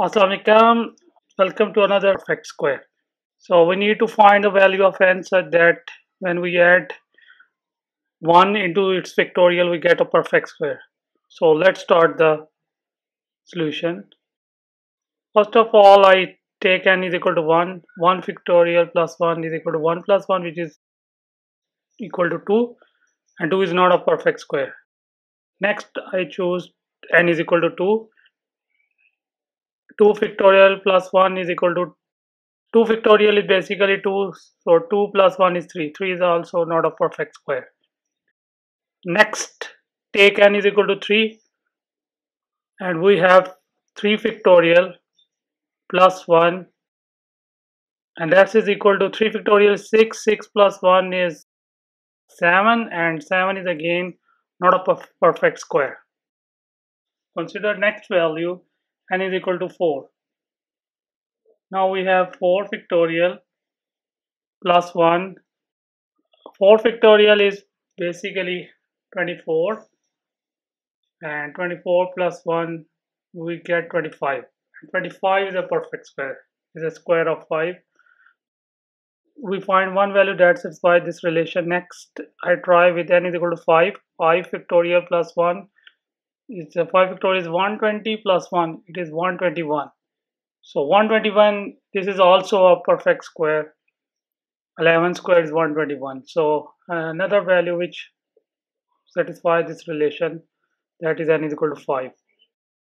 Assalamualaikum. Welcome to another perfect square. So we need to find the value of n such that when we add 1 into its factorial we get a perfect square. So let's start the solution. First of all I take n is equal to 1. 1 factorial plus 1 is equal to 1 plus 1 which is equal to 2 and 2 is not a perfect square. Next I choose n is equal to 2 2 factorial plus 1 is equal to 2 factorial is basically 2 so 2 plus 1 is 3 3 is also not a perfect square. Next take n is equal to 3 and we have 3 factorial plus 1 and that is equal to 3 factorial 6 6 plus 1 is 7 and 7 is again not a perfect square. Consider next value n is equal to 4. Now we have 4 factorial plus 1. 4 factorial is basically 24 and 24 plus 1 we get 25. 25 is a perfect square, is a square of 5. We find one value that satisfies this relation. Next, I try with n is equal to 5. 5 factorial plus 1 it's a 5 factorial is 120 plus 1 it is 121 so 121 this is also a perfect square. 11 square is 121 so uh, another value which satisfies this relation that is n is equal to 5